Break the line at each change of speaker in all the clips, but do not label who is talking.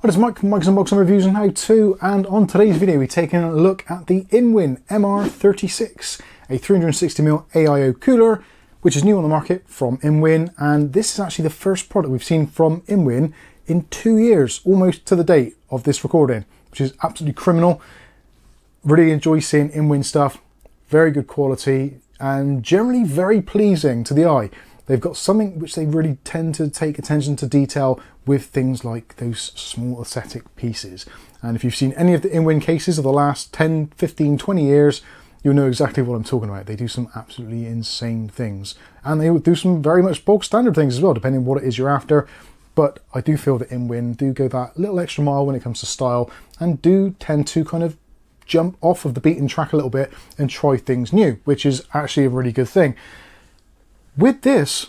What is Mike from Mike's Unboxing Reviews and How To and on today's video we're taking a look at the InWin MR36, a 360mm AIO cooler which is new on the market from InWin and this is actually the first product we've seen from InWin in two years, almost to the date of this recording, which is absolutely criminal. Really enjoy seeing InWin stuff, very good quality and generally very pleasing to the eye. They've got something which they really tend to take attention to detail with things like those small aesthetic pieces. And if you've seen any of the InWin cases of the last 10, 15, 20 years, you'll know exactly what I'm talking about. They do some absolutely insane things. And they do some very much bog standard things as well, depending on what it is you're after. But I do feel that InWin do go that little extra mile when it comes to style and do tend to kind of jump off of the beaten track a little bit and try things new, which is actually a really good thing. With this,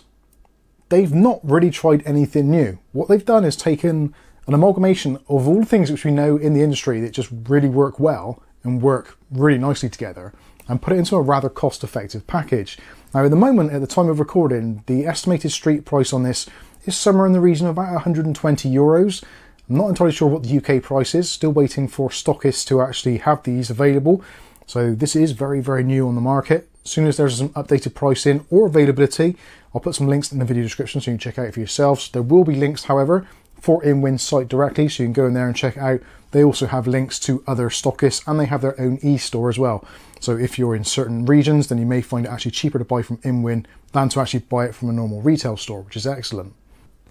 they've not really tried anything new. What they've done is taken an amalgamation of all the things which we know in the industry that just really work well and work really nicely together and put it into a rather cost effective package. Now, at the moment, at the time of recording, the estimated street price on this is somewhere in the region of about 120 euros. I'm not entirely sure what the UK price is, still waiting for stockists to actually have these available. So this is very, very new on the market. As soon as there's some updated pricing or availability, I'll put some links in the video description so you can check out for yourselves. There will be links, however, for InWin's site directly, so you can go in there and check out. They also have links to other stockists and they have their own e-store as well. So if you're in certain regions, then you may find it actually cheaper to buy from InWin than to actually buy it from a normal retail store, which is excellent.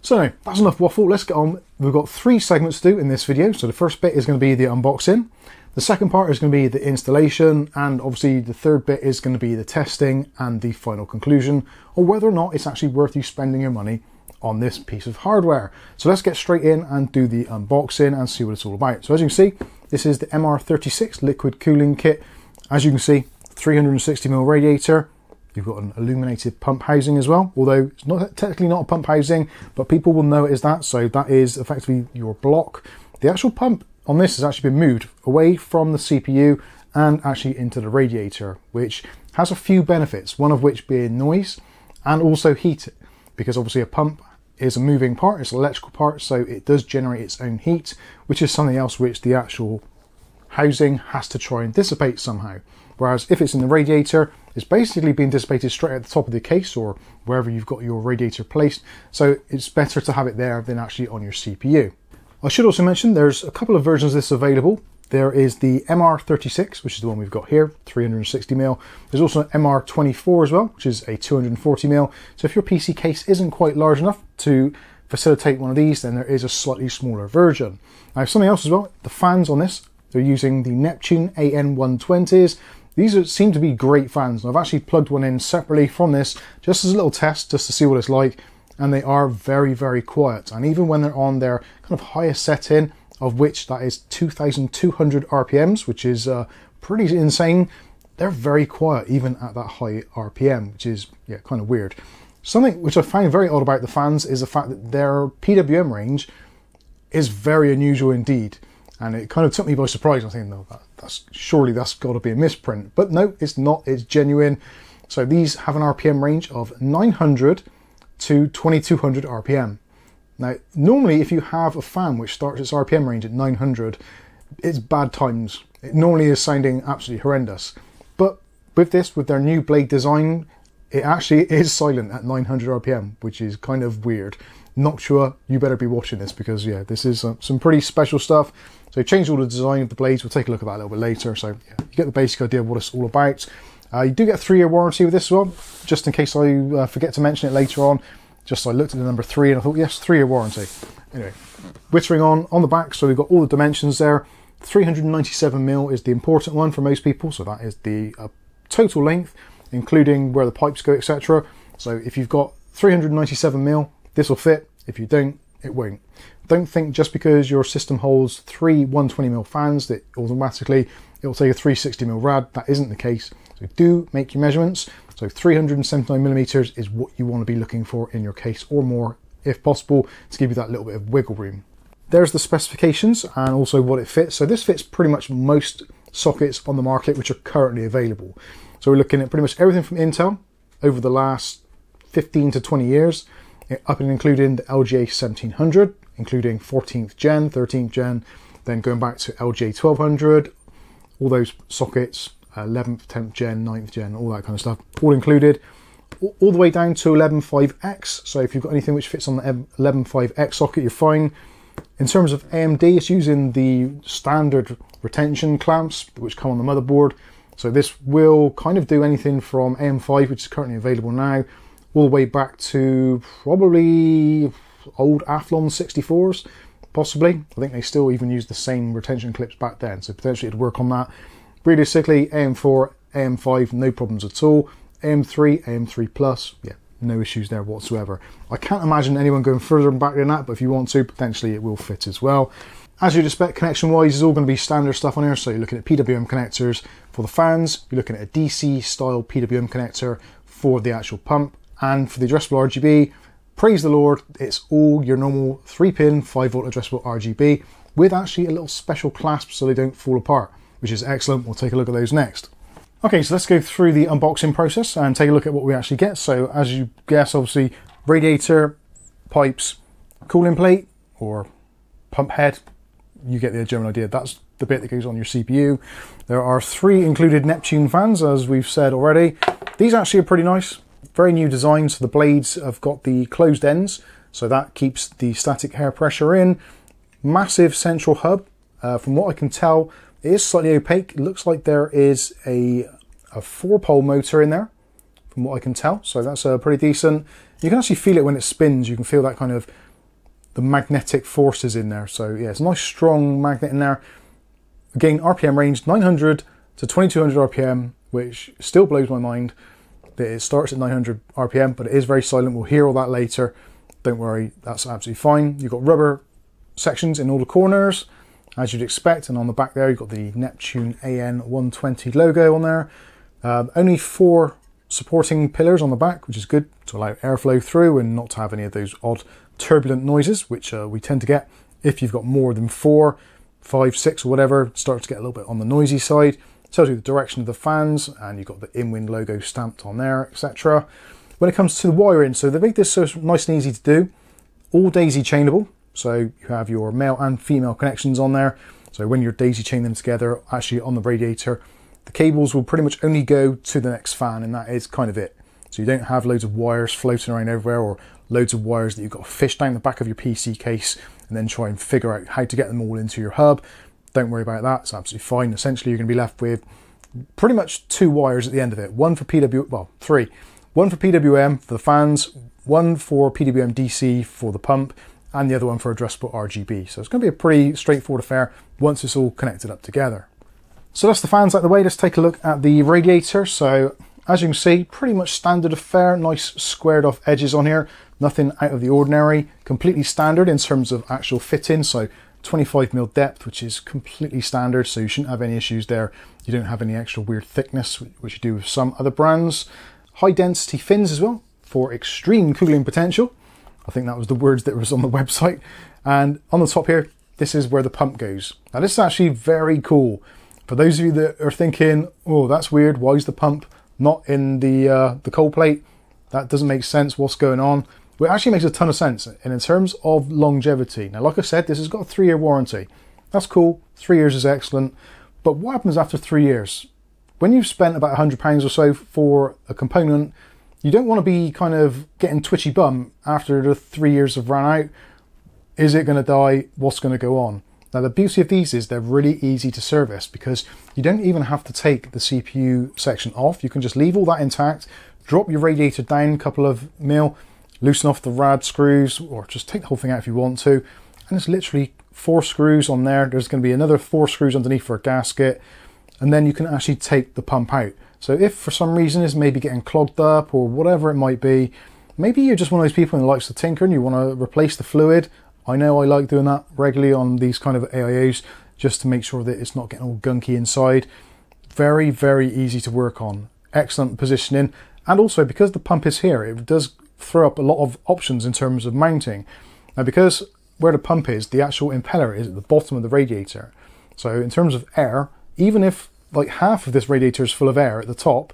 So that's enough waffle, let's get on. We've got three segments to do in this video. So the first bit is going to be the unboxing. The second part is going to be the installation and obviously the third bit is going to be the testing and the final conclusion or whether or not it's actually worth you spending your money on this piece of hardware. So let's get straight in and do the unboxing and see what it's all about. So as you can see, this is the MR36 liquid cooling kit. As you can see, 360mm radiator. You've got an illuminated pump housing as well, although it's not technically not a pump housing, but people will know it as that. So that is effectively your block. The actual pump on this has actually been moved away from the CPU and actually into the radiator, which has a few benefits, one of which being noise and also heat, because obviously a pump is a moving part, it's an electrical part, so it does generate its own heat, which is something else which the actual housing has to try and dissipate somehow. Whereas if it's in the radiator, it's basically being dissipated straight at the top of the case or wherever you've got your radiator placed. So it's better to have it there than actually on your CPU. I should also mention there's a couple of versions of this available. There is the MR36, which is the one we've got here, 360mm. There's also an MR24 as well, which is a 240mm. So if your PC case isn't quite large enough to facilitate one of these, then there is a slightly smaller version. I have something else as well, the fans on this, they're using the Neptune AN120s. These are, seem to be great fans. I've actually plugged one in separately from this, just as a little test, just to see what it's like and they are very, very quiet. And even when they're on their kind of highest setting, of which that is 2,200 RPMs, which is uh, pretty insane, they're very quiet even at that high RPM, which is yeah kind of weird. Something which I find very odd about the fans is the fact that their PWM range is very unusual indeed. And it kind of took me by surprise. I think, no, that, that's surely that's got to be a misprint. But no, it's not. It's genuine. So these have an RPM range of 900 to 2200 RPM. Now, normally if you have a fan which starts its RPM range at 900, it's bad times. It normally is sounding absolutely horrendous. But with this, with their new blade design, it actually is silent at 900 RPM, which is kind of weird. Noctua, you better be watching this because yeah, this is uh, some pretty special stuff. So changed all the design of the blades. We'll take a look at that a little bit later. So yeah, you get the basic idea of what it's all about. Uh, you do get a three-year warranty with this one, just in case I uh, forget to mention it later on. Just so I looked at the number three and I thought, yes, three-year warranty. Anyway, whittering on on the back, so we've got all the dimensions there. 397 mil is the important one for most people, so that is the uh, total length, including where the pipes go, etc. So if you've got 397 mil, this will fit. If you don't, it won't. Don't think just because your system holds three 120mm fans that automatically it will take a 360mm rad. That isn't the case. So do make your measurements. So 379mm is what you want to be looking for in your case or more if possible to give you that little bit of wiggle room. There's the specifications and also what it fits. So this fits pretty much most sockets on the market which are currently available. So we're looking at pretty much everything from Intel over the last 15 to 20 years, eh, up and including the LGA 1700, including 14th gen, 13th gen, then going back to LGA 1200, all those sockets, uh, 11th, 10th gen, 9th gen, all that kind of stuff, all included, all the way down to 11.5X. So if you've got anything which fits on the 11.5X socket, you're fine. In terms of AMD, it's using the standard retention clamps which come on the motherboard. So this will kind of do anything from AM5, which is currently available now, all the way back to probably old Athlon 64s, possibly. I think they still even use the same retention clips back then, so potentially it'd work on that. Realistically, AM4, AM5, no problems at all. AM3, AM3 Plus, yeah, no issues there whatsoever. I can't imagine anyone going further back than that, but if you want to, potentially it will fit as well. As you'd expect, connection-wise, is all going to be standard stuff on here. So you're looking at PWM connectors for the fans, you're looking at a DC style PWM connector for the actual pump, and for the addressable RGB, praise the Lord, it's all your normal 3-pin 5-volt addressable RGB with actually a little special clasp so they don't fall apart, which is excellent. We'll take a look at those next. Okay, so let's go through the unboxing process and take a look at what we actually get. So as you guess, obviously, radiator, pipes, cooling plate, or pump head, you get the general idea. That's the bit that goes on your CPU. There are three included Neptune fans, as we've said already. These actually are pretty nice. Very new design, so the blades have got the closed ends, so that keeps the static air pressure in. Massive central hub. Uh, from what I can tell, it is slightly opaque. It looks like there is a, a four-pole motor in there, from what I can tell. So that's uh, pretty decent. You can actually feel it when it spins. You can feel that kind of the magnetic forces in there. So yeah, it's a nice strong magnet in there. Again, RPM range 900 to 2200 RPM, which still blows my mind that it starts at 900 RPM, but it is very silent. We'll hear all that later. Don't worry, that's absolutely fine. You've got rubber sections in all the corners, as you'd expect, and on the back there you've got the Neptune AN120 logo on there. Um, only four supporting pillars on the back, which is good to allow airflow through and not to have any of those odd turbulent noises, which uh, we tend to get if you've got more than four, five, six, or whatever. starts to get a little bit on the noisy side. Tells you the direction of the fans, and you've got the InWin logo stamped on there, etc. When it comes to the wiring, so they make this so nice and easy to do. All daisy chainable, so you have your male and female connections on there. So when you're daisy chain them together, actually on the radiator, the cables will pretty much only go to the next fan, and that is kind of it. So you don't have loads of wires floating around everywhere or loads of wires that you've got to fish down the back of your PC case and then try and figure out how to get them all into your hub. Don't worry about that, it's absolutely fine. Essentially, you're going to be left with pretty much two wires at the end of it. One for PW, well, three. One for PWM for the fans, one for PWM DC for the pump, and the other one for addressable RGB. So it's going to be a pretty straightforward affair once it's all connected up together. So that's the fans out the way. Let's take a look at the radiator. So as you can see, pretty much standard affair, nice squared off edges on here, nothing out of the ordinary, completely standard in terms of actual fitting, so 25 mil depth, which is completely standard, so you shouldn't have any issues there. You don't have any extra weird thickness, which you do with some other brands. High density fins as well, for extreme cooling potential. I think that was the words that was on the website. And on the top here, this is where the pump goes. Now this is actually very cool. For those of you that are thinking, oh, that's weird, why is the pump not in the uh, the cold plate. That doesn't make sense. What's going on? Well, it actually makes a ton of sense. And in terms of longevity, now, like I said, this has got a three-year warranty. That's cool. Three years is excellent. But what happens after three years? When you've spent about £100 or so for a component, you don't want to be kind of getting twitchy bum after the three years have run out. Is it going to die? What's going to go on? Now the beauty of these is they're really easy to service because you don't even have to take the CPU section off. You can just leave all that intact, drop your radiator down a couple of mil, loosen off the rad screws or just take the whole thing out if you want to. And it's literally four screws on there. There's going to be another four screws underneath for a gasket. And then you can actually take the pump out. So if for some reason it's maybe getting clogged up or whatever it might be, maybe you're just one of those people who likes to tinker and you want to replace the fluid I know I like doing that regularly on these kind of AIOs just to make sure that it's not getting all gunky inside. Very, very easy to work on. Excellent positioning. And also because the pump is here, it does throw up a lot of options in terms of mounting. Now because where the pump is, the actual impeller is at the bottom of the radiator. So in terms of air, even if like half of this radiator is full of air at the top,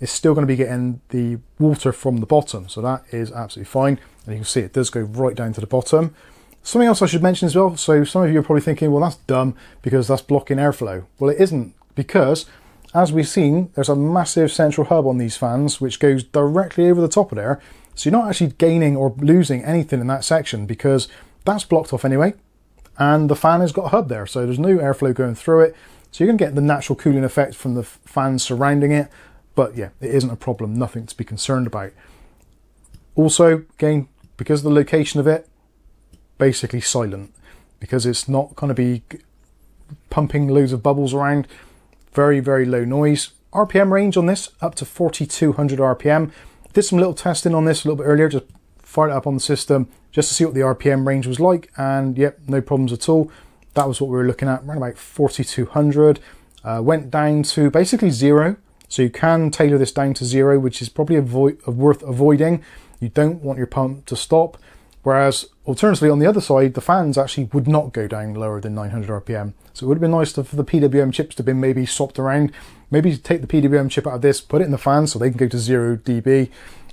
it's still going to be getting the water from the bottom. So that is absolutely fine. And you can see it does go right down to the bottom. Something else I should mention as well. So some of you are probably thinking, well, that's dumb because that's blocking airflow. Well, it isn't because as we've seen, there's a massive central hub on these fans which goes directly over the top of there. So you're not actually gaining or losing anything in that section because that's blocked off anyway. And the fan has got a hub there, so there's no airflow going through it. So you're going to get the natural cooling effect from the fans surrounding it. But yeah, it isn't a problem, nothing to be concerned about. Also, again, because of the location of it, basically silent because it's not going to be pumping loads of bubbles around very, very low noise. RPM range on this up to 4200 RPM. Did some little testing on this a little bit earlier, just fired it up on the system just to see what the RPM range was like. And yep, no problems at all. That was what we were looking at, around about 4200. Uh, went down to basically zero. So you can tailor this down to zero, which is probably avoid, worth avoiding. You don't want your pump to stop. Whereas alternatively on the other side, the fans actually would not go down lower than 900 RPM. So it would have been nice for the PWM chips to have been maybe swapped around. Maybe take the PWM chip out of this, put it in the fan so they can go to 0 dB,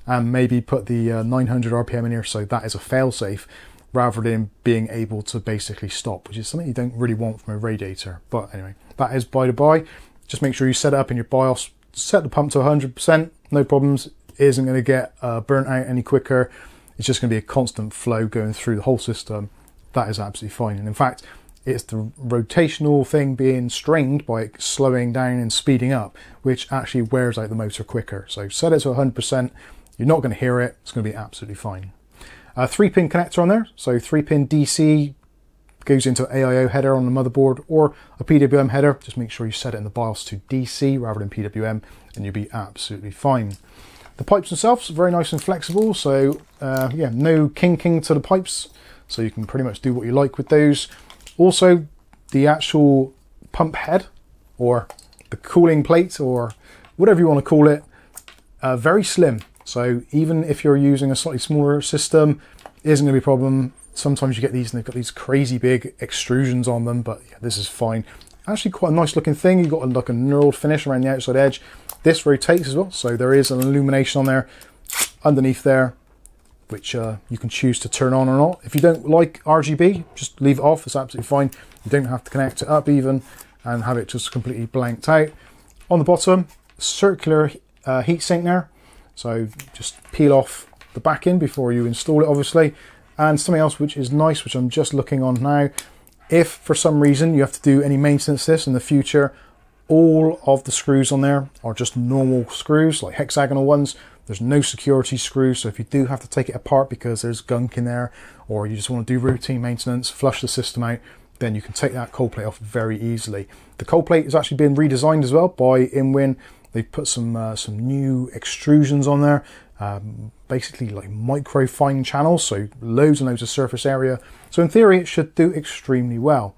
and maybe put the uh, 900 RPM in here so that is a failsafe rather than being able to basically stop, which is something you don't really want from a radiator. But anyway, that is by the by. Just make sure you set it up in your BIOS, set the pump to 100%, no problems, it isn't going to get uh, burnt out any quicker it's just going to be a constant flow going through the whole system. That is absolutely fine. And in fact, it's the rotational thing being strained by slowing down and speeding up, which actually wears out the motor quicker. So set it to 100%, you're not going to hear it, it's going to be absolutely fine. A three pin connector on there, so three pin DC goes into AIO header on the motherboard or a PWM header. Just make sure you set it in the BIOS to DC rather than PWM and you'll be absolutely fine. The pipes themselves are very nice and flexible, so uh, yeah, no kinking to the pipes, so you can pretty much do what you like with those. Also, the actual pump head, or the cooling plate, or whatever you want to call it, uh, very slim. So even if you're using a slightly smaller system, isn't going to be a problem. Sometimes you get these and they've got these crazy big extrusions on them, but yeah, this is fine. Actually quite a nice looking thing. You've got like a knurled finish around the outside edge. This rotates as well, so there is an illumination on there underneath there, which uh, you can choose to turn on or not. If you don't like RGB, just leave it off, it's absolutely fine. You don't have to connect it up even and have it just completely blanked out. On the bottom, circular uh, heatsink there, so just peel off the back end before you install it, obviously. And something else which is nice, which I'm just looking on now, if for some reason you have to do any maintenance this in the future, all of the screws on there are just normal screws, like hexagonal ones. There's no security screws, so if you do have to take it apart because there's gunk in there, or you just want to do routine maintenance, flush the system out, then you can take that cold plate off very easily. The cold plate has actually been redesigned as well by InWin. They've put some uh, some new extrusions on there, um, basically like micro fine channels, so loads and loads of surface area. So in theory, it should do extremely well.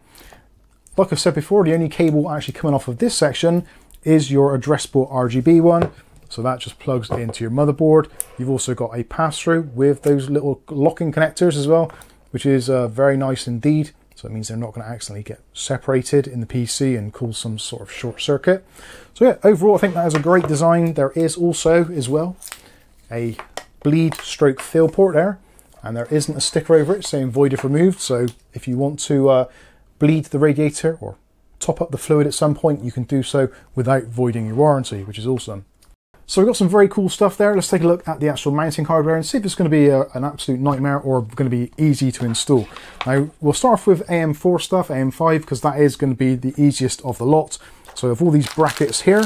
Like I've said before, the only cable actually coming off of this section is your addressable RGB one. So that just plugs into your motherboard. You've also got a pass-through with those little locking connectors as well, which is uh, very nice indeed. So it means they're not going to accidentally get separated in the PC and cause some sort of short circuit. So yeah, overall I think that is a great design. There is also as well a bleed stroke fill port there and there isn't a sticker over it saying void if removed. So if you want to uh, bleed the radiator or top up the fluid at some point, you can do so without voiding your warranty, which is awesome. So we've got some very cool stuff there. Let's take a look at the actual mounting hardware and see if it's going to be a, an absolute nightmare or going to be easy to install. Now we'll start off with AM4 stuff, AM5, because that is going to be the easiest of the lot. So we have all these brackets here,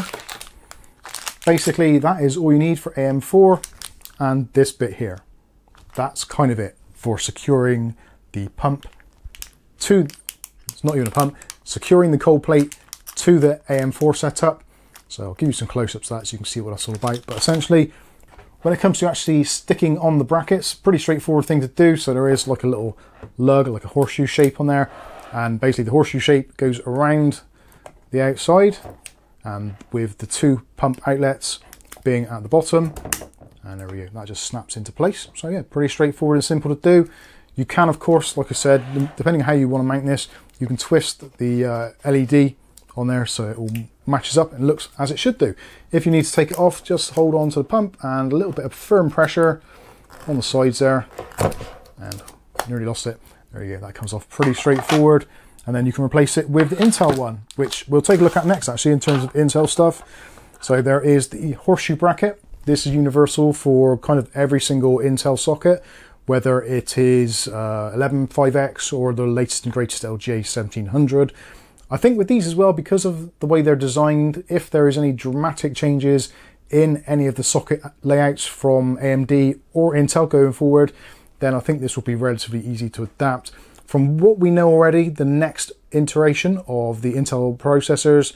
basically that is all you need for AM4 and this bit here. That's kind of it for securing the pump to it's not even a pump, securing the cold plate to the AM4 setup. So I'll give you some close-ups of that so you can see what that's all about. But essentially, when it comes to actually sticking on the brackets, pretty straightforward thing to do. So there is like a little lug, like a horseshoe shape on there. And basically the horseshoe shape goes around the outside and with the two pump outlets being at the bottom. And there we go, that just snaps into place. So yeah, pretty straightforward and simple to do. You can, of course, like I said, depending on how you want to mount this, you can twist the uh, LED on there so it all matches up and looks as it should do. If you need to take it off, just hold on to the pump and a little bit of firm pressure on the sides there, and nearly lost it. There you go, that comes off pretty straightforward. And then you can replace it with the Intel one, which we'll take a look at next actually in terms of Intel stuff. So there is the horseshoe bracket. This is universal for kind of every single Intel socket, whether it is uh, 115X or the latest and greatest LGA 1700. I think with these as well, because of the way they're designed, if there is any dramatic changes in any of the socket layouts from AMD or Intel going forward, then I think this will be relatively easy to adapt. From what we know already, the next iteration of the Intel processors,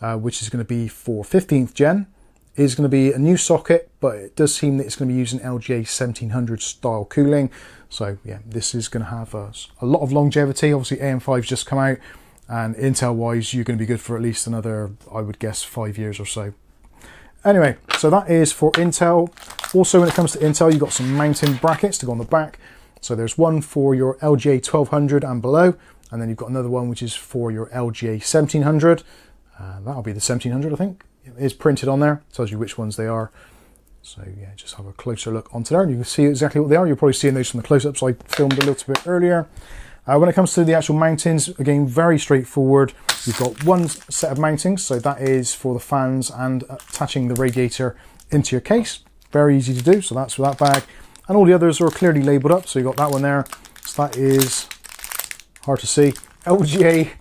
uh, which is going to be for 15th gen, is going to be a new socket, but it does seem that it's going to be using LGA 1700 style cooling. So yeah, this is going to have a, a lot of longevity. Obviously AM5's just come out and Intel wise, you're going to be good for at least another, I would guess, five years or so. Anyway, so that is for Intel. Also, when it comes to Intel, you've got some mounting brackets to go on the back. So there's one for your LGA 1200 and below, and then you've got another one which is for your LGA 1700. Uh, that'll be the 1700, I think. It is printed on there, tells you which ones they are. So yeah, just have a closer look onto there, and you can see exactly what they are. You're probably seeing those from the close-ups I filmed a little bit earlier. Uh, when it comes to the actual mountings, again, very straightforward. You've got one set of mountings, so that is for the fans and attaching the radiator into your case. Very easy to do, so that's for that bag. And all the others are clearly labelled up. So you've got that one there. So that is hard to see. LGA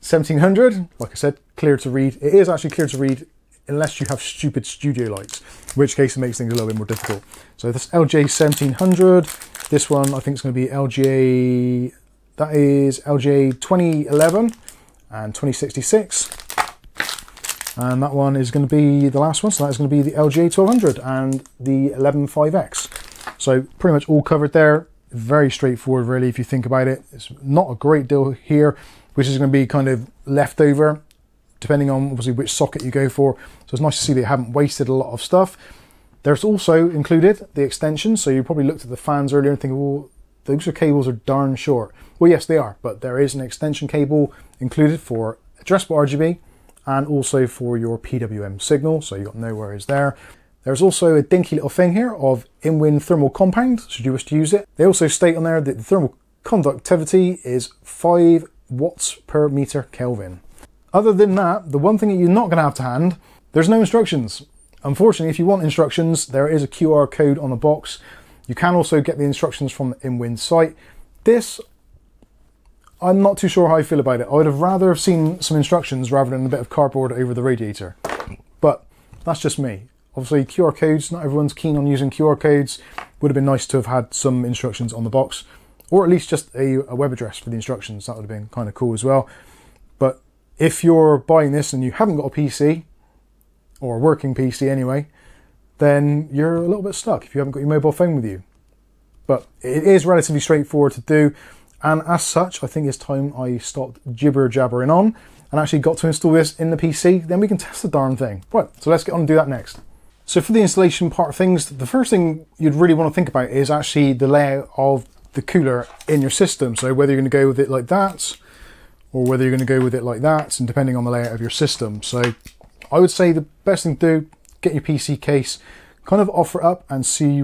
1700, like I said, clear to read. It is actually clear to read unless you have stupid studio lights, in which case it makes things a little bit more difficult. So this LGA 1700, this one I think is going to be LGA, that is LGA 2011 and 2066. And that one is going to be the last one, so that's going to be the LGA 1200 and the 115X. So pretty much all covered there. Very straightforward, really, if you think about it. It's not a great deal here, which is going to be kind of leftover, depending on obviously which socket you go for. So it's nice to see they haven't wasted a lot of stuff. There's also included the extension. So you probably looked at the fans earlier and think, well, those cables are darn short. Well, yes, they are, but there is an extension cable included for addressable RGB and also for your PWM signal. So you've got no worries there. There's also a dinky little thing here of InWin thermal compound, should you wish to use it. They also state on there that the thermal conductivity is 5 watts per meter Kelvin. Other than that, the one thing that you're not going to have to hand, there's no instructions. Unfortunately, if you want instructions, there is a QR code on the box. You can also get the instructions from the InWin site. This, I'm not too sure how I feel about it. I would have rather have seen some instructions rather than a bit of cardboard over the radiator. But that's just me. Obviously, QR codes, not everyone's keen on using QR codes. Would have been nice to have had some instructions on the box, or at least just a, a web address for the instructions. That would have been kind of cool as well. But if you're buying this and you haven't got a PC, or a working PC anyway, then you're a little bit stuck if you haven't got your mobile phone with you. But it is relatively straightforward to do, and as such, I think it's time I stopped jibber jabbering on and actually got to install this in the PC. Then we can test the darn thing. Right, so let's get on and do that next. So for the installation part of things, the first thing you'd really want to think about is actually the layout of the cooler in your system. So whether you're going to go with it like that, or whether you're going to go with it like that, and depending on the layout of your system. So I would say the best thing to do, get your PC case, kind of offer up and see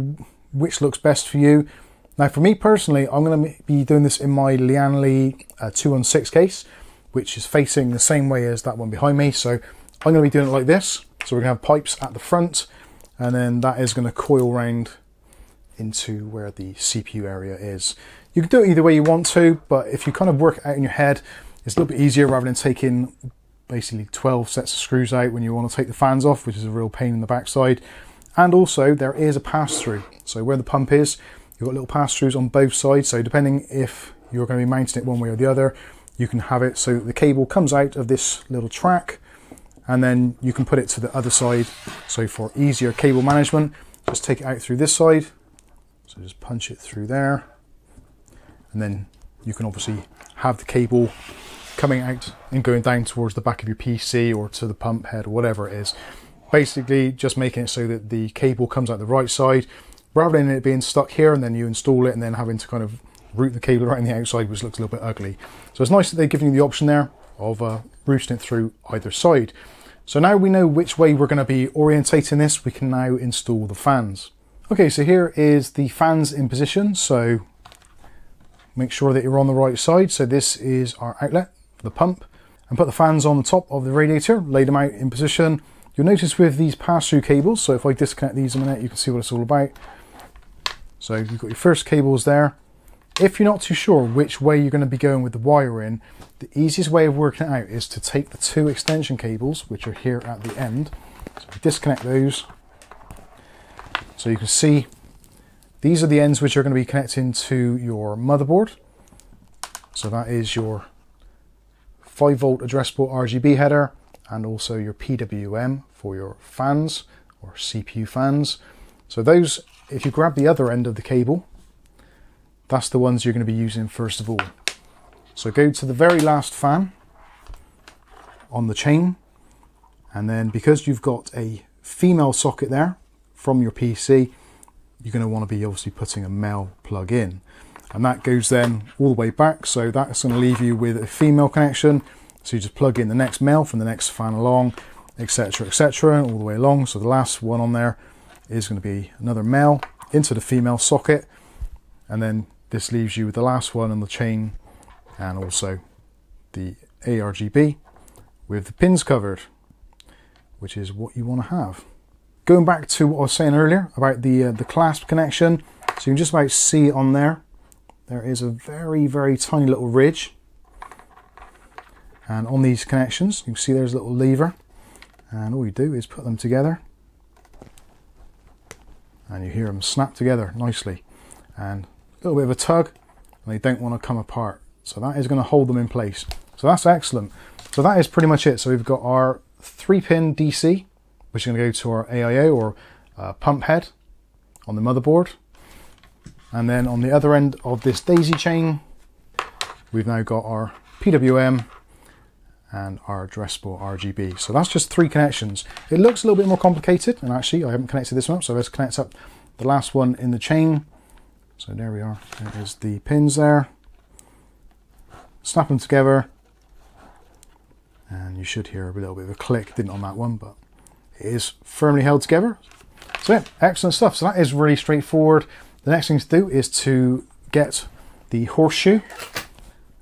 which looks best for you. Now for me personally, I'm going to be doing this in my Lian Li uh, 216 case, which is facing the same way as that one behind me. So I'm going to be doing it like this. So we're going to have pipes at the front and then that is going to coil round into where the CPU area is. You can do it either way you want to, but if you kind of work it out in your head, it's a little bit easier rather than taking basically 12 sets of screws out when you want to take the fans off, which is a real pain in the backside. And also there is a pass-through. So where the pump is, you've got little pass-throughs on both sides. So depending if you're going to be mounting it one way or the other, you can have it so the cable comes out of this little track and then you can put it to the other side. So for easier cable management, just take it out through this side. So just punch it through there. And then you can obviously have the cable coming out and going down towards the back of your PC or to the pump head or whatever it is. Basically just making it so that the cable comes out the right side rather than it being stuck here and then you install it and then having to kind of route the cable on the outside which looks a little bit ugly. So it's nice that they're giving you the option there of uh, routing it through either side. So now we know which way we're going to be orientating this, we can now install the fans. Okay, so here is the fans in position. So make sure that you're on the right side. So this is our outlet, the pump, and put the fans on the top of the radiator, lay them out in position. You'll notice with these pass-through cables, so if I disconnect these in a minute, you can see what it's all about. So you've got your first cables there. If you're not too sure which way you're going to be going with the wiring, the easiest way of working it out is to take the two extension cables, which are here at the end. So disconnect those. So you can see these are the ends which are going to be connecting to your motherboard. So that is your 5 volt addressable RGB header and also your PWM for your fans or CPU fans. So those, if you grab the other end of the cable, that's the ones you're going to be using first of all. So go to the very last fan on the chain and then because you've got a female socket there from your PC you're going to want to be obviously putting a male plug in and that goes then all the way back. So that's going to leave you with a female connection. So you just plug in the next male from the next fan along etc etc all the way along. So the last one on there is going to be another male into the female socket. And then this leaves you with the last one on the chain and also the ARGB with the pins covered, which is what you want to have. Going back to what I was saying earlier about the, uh, the clasp connection, so you can just about see on there, there is a very, very tiny little ridge. And on these connections, you can see there's a little lever. And all you do is put them together. And you hear them snap together nicely. And a little bit of a tug and they don't want to come apart. So that is going to hold them in place. So that's excellent. So that is pretty much it. So we've got our three pin DC, which is going to go to our AIO or uh, pump head on the motherboard. And then on the other end of this daisy chain, we've now got our PWM and our addressable RGB. So that's just three connections. It looks a little bit more complicated, and actually I haven't connected this one up, so let's connect up the last one in the chain. So there we are. There is the pins there. Snap them together. And you should hear a little bit of a click. Didn't on that one, but it is firmly held together. So yeah, excellent stuff. So that is really straightforward. The next thing to do is to get the horseshoe,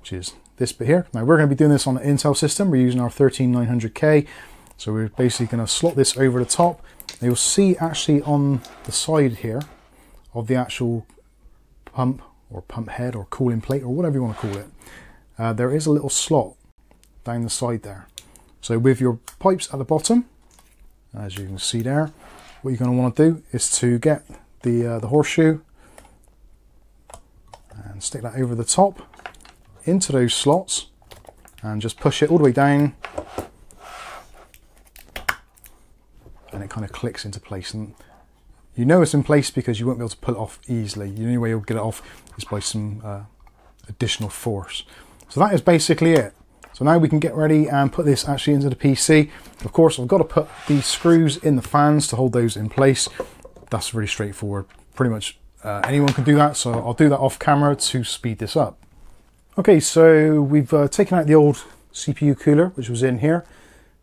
which is this bit here. Now we're going to be doing this on an Intel system. We're using our 13900K. So we're basically going to slot this over the top. Now you'll see actually on the side here of the actual pump or pump head or cooling plate or whatever you want to call it, uh, there is a little slot down the side there. So with your pipes at the bottom, as you can see there, what you're going to want to do is to get the, uh, the horseshoe and stick that over the top into those slots and just push it all the way down and it kind of clicks into place and you know it's in place because you won't be able to pull it off easily. The only way you'll get it off is by some uh, additional force. So that is basically it. So now we can get ready and put this actually into the PC. Of course, I've got to put the screws in the fans to hold those in place. That's really straightforward. Pretty much uh, anyone can do that, so I'll do that off camera to speed this up. Okay, so we've uh, taken out the old CPU cooler, which was in here.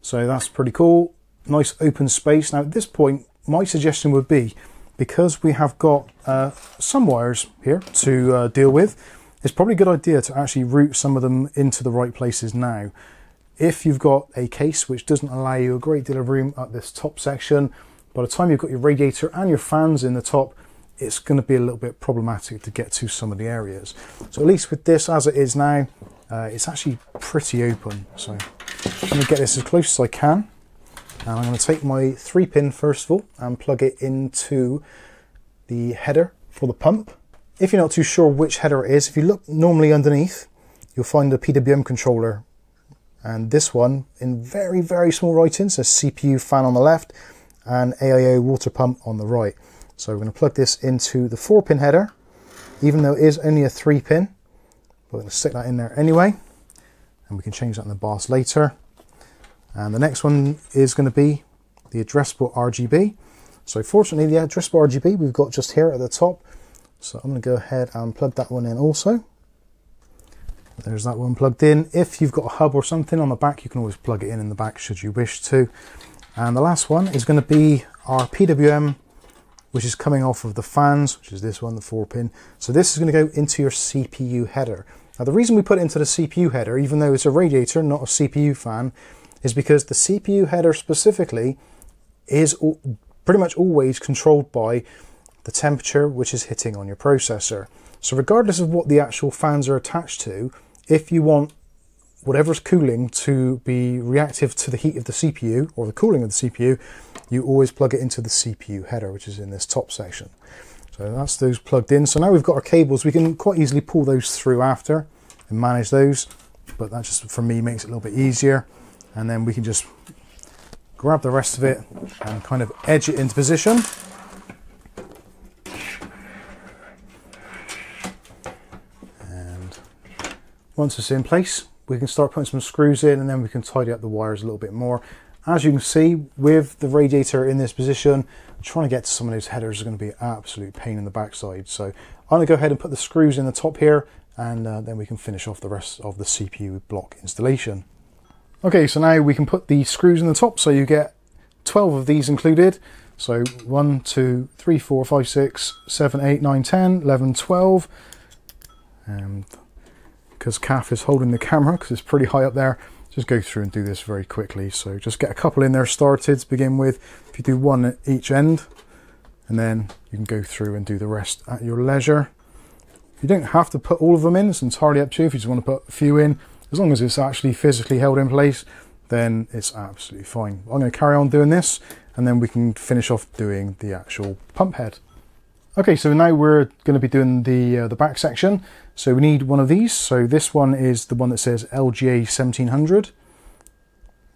So that's pretty cool. Nice open space. Now at this point, my suggestion would be because we have got uh, some wires here to uh, deal with, it's probably a good idea to actually route some of them into the right places now. If you've got a case which doesn't allow you a great deal of room at this top section, by the time you've got your radiator and your fans in the top, it's going to be a little bit problematic to get to some of the areas. So at least with this as it is now, uh, it's actually pretty open. So I'm going to get this as close as I can. And I'm going to take my three pin first of all and plug it into the header for the pump. If you're not too sure which header it is, if you look normally underneath, you'll find the PWM controller. And this one, in very, very small writing, says CPU fan on the left and AIO water pump on the right. So we're going to plug this into the four pin header, even though it is only a three pin. We're going to stick that in there anyway, and we can change that in the BIOS later. And the next one is going to be the addressable RGB. So fortunately the addressable RGB we've got just here at the top. So I'm going to go ahead and plug that one in also. There's that one plugged in. If you've got a hub or something on the back, you can always plug it in in the back should you wish to. And the last one is going to be our PWM which is coming off of the fans, which is this one, the 4 pin. So this is going to go into your CPU header. Now the reason we put it into the CPU header, even though it's a radiator, not a CPU fan, is because the CPU header specifically is pretty much always controlled by the temperature which is hitting on your processor. So regardless of what the actual fans are attached to, if you want whatever's cooling to be reactive to the heat of the CPU or the cooling of the CPU, you always plug it into the CPU header, which is in this top section. So that's those plugged in. So now we've got our cables, we can quite easily pull those through after and manage those, but that just for me makes it a little bit easier. And then we can just grab the rest of it and kind of edge it into position. And once it's in place, we can start putting some screws in and then we can tidy up the wires a little bit more. As you can see, with the radiator in this position, trying to get to some of those headers is going to be an absolute pain in the backside. So I'm going to go ahead and put the screws in the top here and uh, then we can finish off the rest of the CPU block installation. Okay, so now we can put the screws in the top, so you get 12 of these included. So 1, 2, 3, 4, 5, 6, 7, 8, 9, 10, 11, 12. And because Kath is holding the camera, because it's pretty high up there, just go through and do this very quickly. So just get a couple in there started to begin with. If you do one at each end, and then you can go through and do the rest at your leisure. You don't have to put all of them in, it's entirely up to you if you just want to put a few in as long as it's actually physically held in place, then it's absolutely fine. I'm going to carry on doing this and then we can finish off doing the actual pump head. Okay, so now we're going to be doing the uh, the back section. So we need one of these. So this one is the one that says LGA 1700.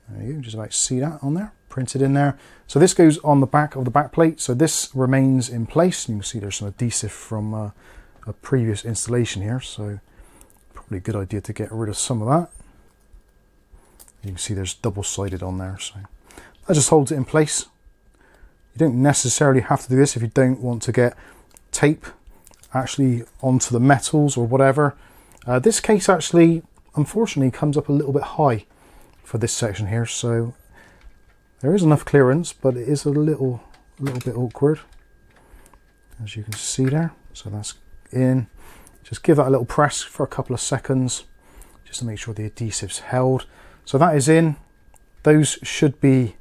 There you go, just about see that on there, printed in there. So this goes on the back of the back plate. So this remains in place. You can see there's some adhesive from uh, a previous installation here. So probably a good idea to get rid of some of that. You can see there's double-sided on there, so that just holds it in place. You don't necessarily have to do this if you don't want to get tape actually onto the metals or whatever. Uh, this case actually, unfortunately, comes up a little bit high for this section here, so there is enough clearance, but it is a little, a little bit awkward, as you can see there. So that's in. Just give that a little press for a couple of seconds just to make sure the adhesive's held. So that is in. Those should be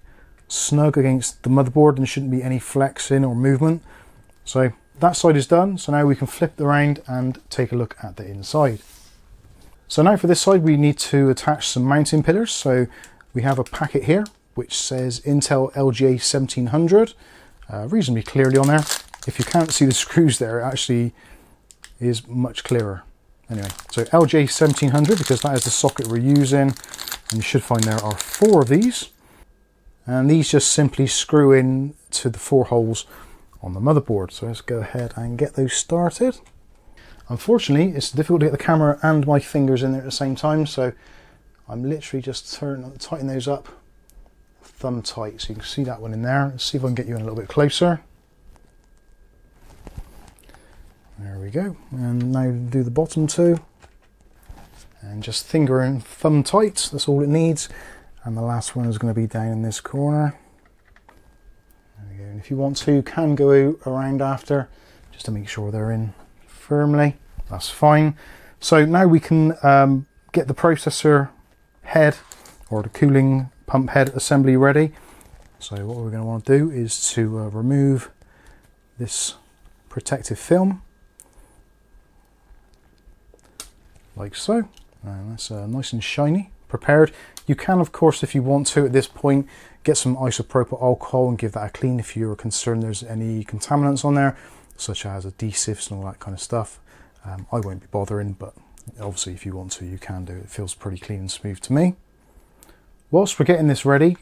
snug against the motherboard and shouldn't be any flexing or movement. So that side is done. So now we can flip it around and take a look at the inside. So now for this side, we need to attach some mounting pillars. So we have a packet here, which says Intel LGA 1700, uh, reasonably clearly on there. If you can't see the screws there, it actually is much clearer. Anyway, so LGA 1700 because that is the socket we're using. And you should find there are four of these. And these just simply screw in to the four holes on the motherboard. So let's go ahead and get those started. Unfortunately, it's difficult to get the camera and my fingers in there at the same time. So I'm literally just turning, tighten those up thumb tight. So you can see that one in there. Let's see if I can get you in a little bit closer. There we go. And now do the bottom two. And just finger and thumb tight, that's all it needs. And the last one is going to be down in this corner. There we go. And if you want to, you can go around after, just to make sure they're in firmly. That's fine. So now we can um, get the processor head or the cooling pump head assembly ready. So what we're going to want to do is to uh, remove this protective film like so. And that's uh, nice and shiny, prepared. You can, of course, if you want to at this point, get some isopropyl alcohol and give that a clean if you're concerned there's any contaminants on there, such as adhesives and all that kind of stuff. Um, I won't be bothering, but obviously if you want to, you can do it. It feels pretty clean and smooth to me. Whilst we're getting this ready,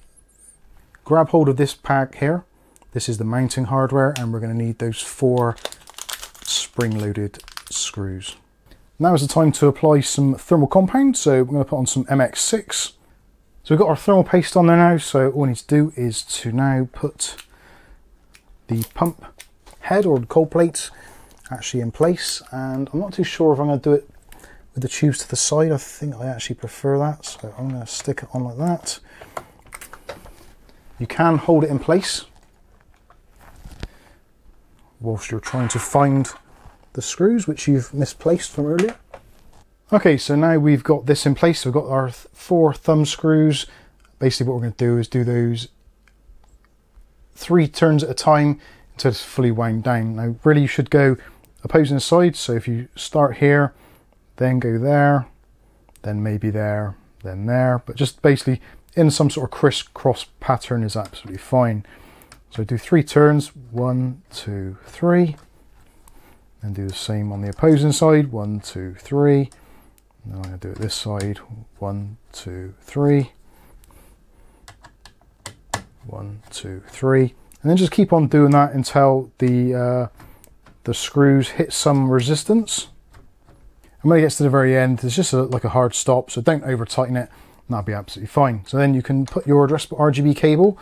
grab hold of this pack here. This is the mounting hardware and we're going to need those four spring-loaded screws. Now is the time to apply some thermal compound. So we're going to put on some MX6. So we've got our thermal paste on there now. So all we need to do is to now put the pump head or the cold plate actually in place. And I'm not too sure if I'm going to do it with the tubes to the side. I think I actually prefer that. So I'm going to stick it on like that. You can hold it in place whilst you're trying to find the screws which you've misplaced from earlier. Okay, so now we've got this in place. we've got our th four thumb screws. Basically what we're going to do is do those three turns at a time until it's fully wound down. Now really you should go opposing sides. So if you start here, then go there, then maybe there, then there. But just basically in some sort of crisscross pattern is absolutely fine. So do three turns, one, two, three. And do the same on the opposing side, one, two, three. I'm going to do it this side, one, two, three. One, two, three. And then just keep on doing that until the, uh, the screws hit some resistance. And when it gets to the very end, it's just a, like a hard stop, so don't over tighten it, that'll be absolutely fine. So then you can put your addressable RGB cable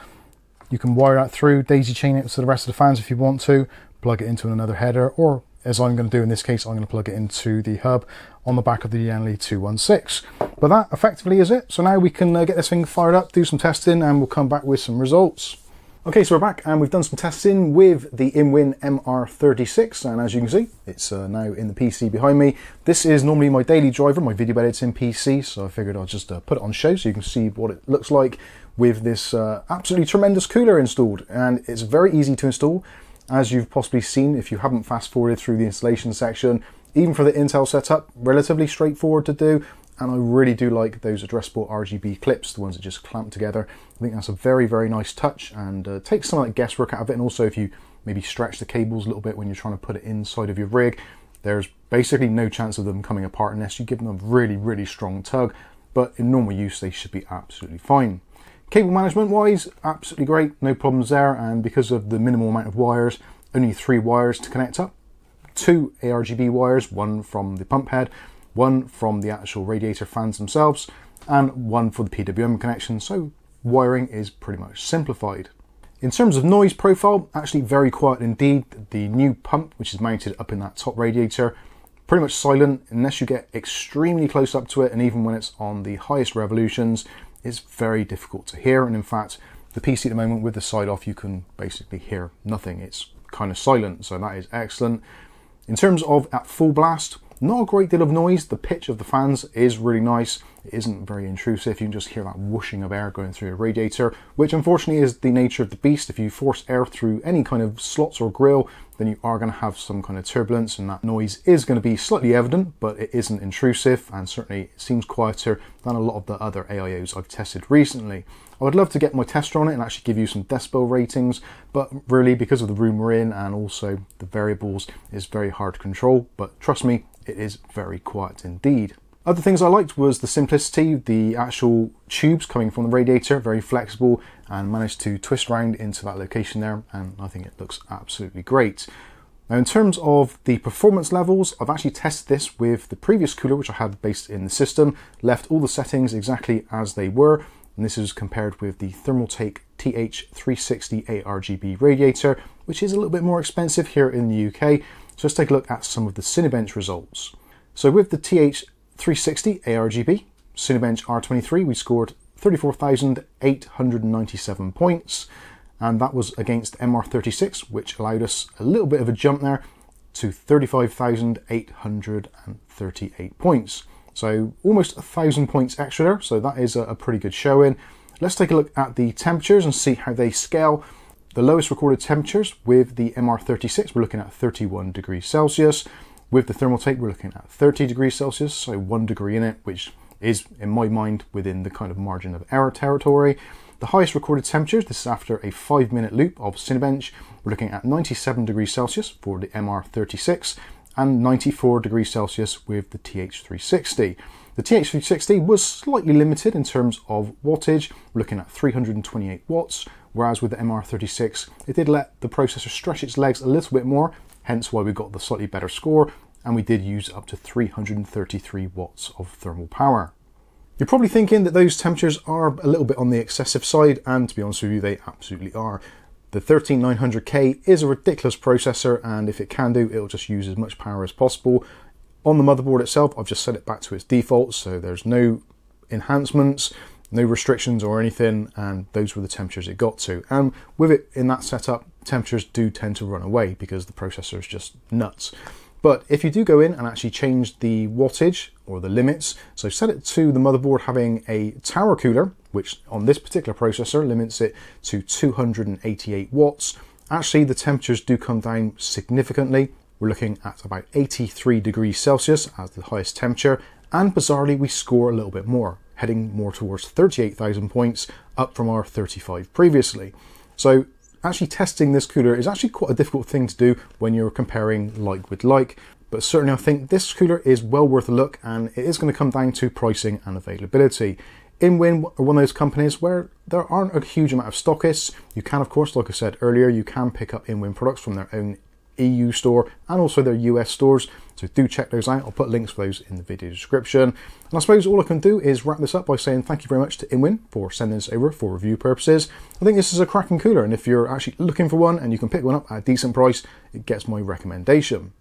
you can wire that through, daisy chain it to the rest of the fans if you want to, plug it into another header, or as I'm going to do in this case, I'm going to plug it into the hub on the back of the Lian Li 216. But that effectively is it. So now we can uh, get this thing fired up, do some testing, and we'll come back with some results. Okay, so we're back and we've done some testing with the InWin MR36 and as you can see, it's uh, now in the PC behind me. This is normally my daily driver, my video editing PC, so I figured I'll just uh, put it on show so you can see what it looks like with this uh, absolutely tremendous cooler installed and it's very easy to install as you've possibly seen if you haven't fast forwarded through the installation section. Even for the Intel setup relatively straightforward to do and I really do like those addressable RGB clips the ones that just clamp together. I think that's a very very nice touch and uh, takes some of that guesswork out of it and also if you maybe stretch the cables a little bit when you're trying to put it inside of your rig there's basically no chance of them coming apart unless you give them a really really strong tug but in normal use they should be absolutely fine Cable management wise, absolutely great, no problems there. And because of the minimal amount of wires, only three wires to connect up. Two ARGB wires, one from the pump head, one from the actual radiator fans themselves, and one for the PWM connection. So wiring is pretty much simplified. In terms of noise profile, actually very quiet indeed. The new pump, which is mounted up in that top radiator, pretty much silent unless you get extremely close up to it and even when it's on the highest revolutions is very difficult to hear. And in fact, the PC at the moment with the side off, you can basically hear nothing. It's kind of silent, so that is excellent. In terms of at full blast, not a great deal of noise. The pitch of the fans is really nice. It isn't very intrusive. You can just hear that whooshing of air going through a radiator, which unfortunately is the nature of the beast. If you force air through any kind of slots or grill, then you are going to have some kind of turbulence and that noise is going to be slightly evident, but it isn't intrusive and certainly seems quieter than a lot of the other AIOs I've tested recently. I would love to get my tester on it and actually give you some decibel ratings, but really because of the room we're in and also the variables it's very hard to control, but trust me, it is very quiet indeed. Other things I liked was the simplicity, the actual tubes coming from the radiator, very flexible and managed to twist around into that location there and I think it looks absolutely great. Now in terms of the performance levels, I've actually tested this with the previous cooler which I had based in the system, left all the settings exactly as they were and this is compared with the Thermaltake TH360 ARGB radiator which is a little bit more expensive here in the UK. So let's take a look at some of the Cinebench results. So with the TH 360 ARGB, Cinebench R23, we scored 34,897 points, and that was against MR36, which allowed us a little bit of a jump there to 35,838 points. So almost a thousand points extra there, so that is a, pretty good showing. Let's take a look at the temperatures and see how they scale. The lowest recorded temperatures with the MR36, we're looking at 31 degrees Celsius. With the Thermaltake, we're looking at 30 degrees Celsius, so one degree in it, which is, in my mind, within the kind of margin of error territory. The highest recorded temperatures, this is after a five minute loop of Cinebench, we're looking at 97 degrees Celsius for the MR36 and 94 degrees Celsius with the TH360. The TH360 was slightly limited in terms of wattage, looking at 328 watts, whereas with the MR36, it did let the processor stretch its legs a little bit more, hence why we got the slightly better score, and we did use up to 333 watts of thermal power. You're probably thinking that those temperatures are a little bit on the excessive side, and to be honest with you, they absolutely are. The 13900K is a ridiculous processor, and if it can do, it'll just use as much power as possible. On the motherboard itself, I've just set it back to its default, so there's no enhancements, no restrictions or anything, and those were the temperatures it got to. And with it in that setup, temperatures do tend to run away because the processor is just nuts. But if you do go in and actually change the wattage or the limits, so set it to the motherboard having a tower cooler, which on this particular processor limits it to 288 watts, actually the temperatures do come down significantly. We're looking at about 83 degrees Celsius as the highest temperature, and bizarrely we score a little bit more, heading more towards 38,000 points, up from our 35 previously. So actually testing this cooler is actually quite a difficult thing to do when you're comparing like with like, but certainly I think this cooler is well worth a look and it is going to come down to pricing and availability. InWin are one of those companies where there aren't a huge amount of stockists. You can, of course, like I said earlier, you can pick up InWin products from their own EU store and also their US stores. So do check those out. I'll put links for those in the video description. And I suppose all I can do is wrap this up by saying thank you very much to InWin for sending this over for review purposes. I think this is a cracking cooler, and if you're actually looking for one and you can pick one up at a decent price, it gets my recommendation.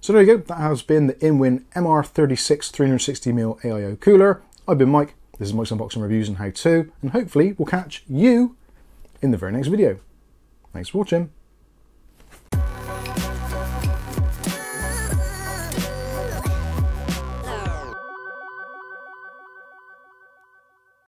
So there you go. That has been the InWin MR36 360mm AIO cooler. I've been Mike. This is Mike's Unboxing Reviews and How To, and hopefully we'll catch you in the very next video. Thanks for watching.